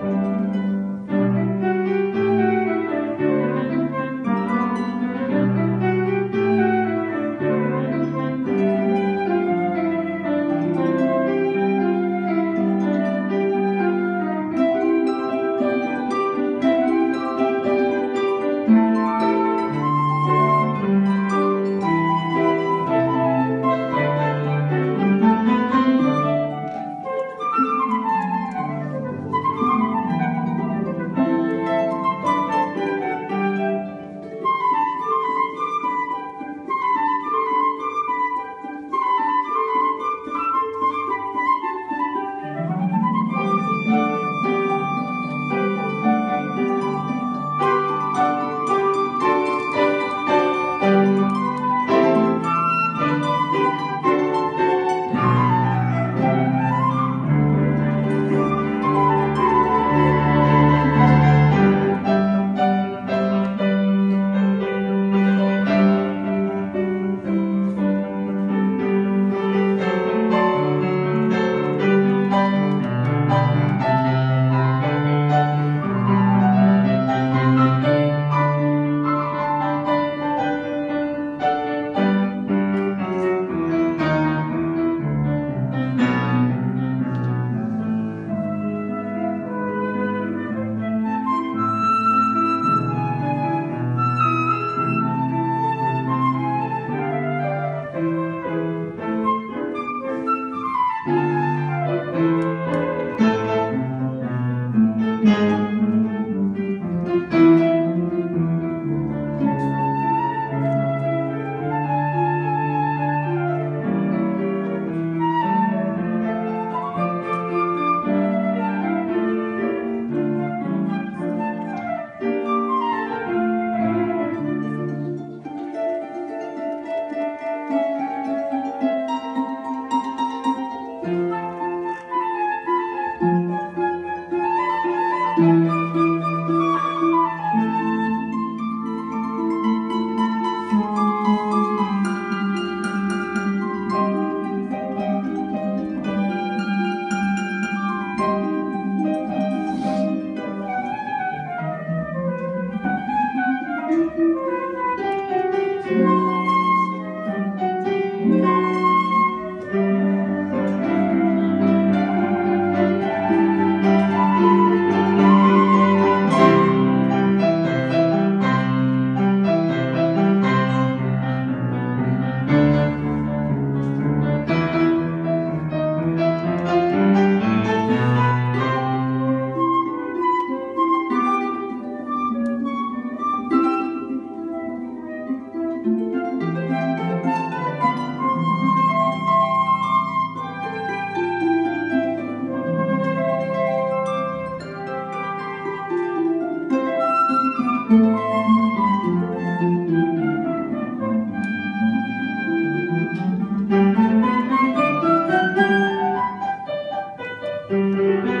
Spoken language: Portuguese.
Música Música